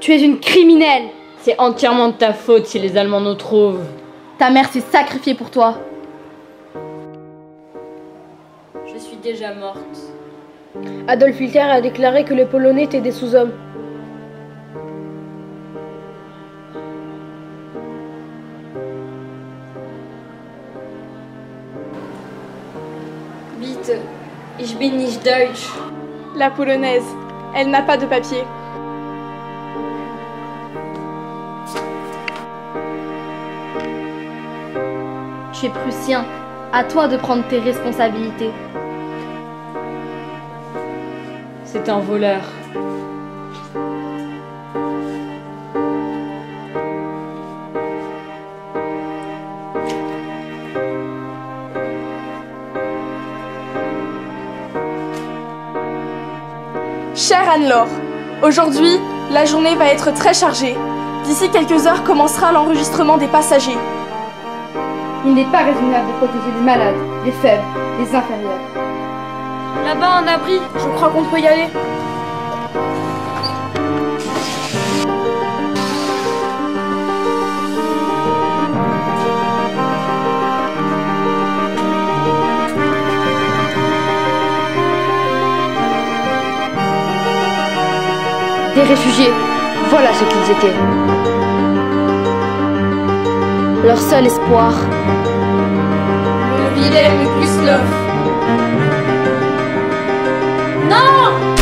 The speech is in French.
Tu es une criminelle C'est entièrement de ta faute si les Allemands nous trouvent. Ta mère s'est sacrifiée pour toi. Je suis déjà morte. Adolf Hitler a déclaré que les Polonais étaient des sous-hommes. Bitte, ich bin nicht deutsch. La polonaise. Elle n'a pas de papier. Tu es prussien. À toi de prendre tes responsabilités. C'est un voleur. Chère Anne-Laure, aujourd'hui, la journée va être très chargée. D'ici quelques heures commencera l'enregistrement des passagers. Il n'est pas raisonnable de protéger les malades, les faibles, les inférieurs. Là-bas, un abri. Je crois qu'on peut y aller. Des réfugiés, voilà ce qu'ils étaient leur seul espoir. Le Wilhelm Gustloff. Non